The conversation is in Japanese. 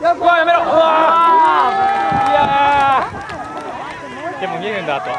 やうわやめろ。うわいやでも2分だあと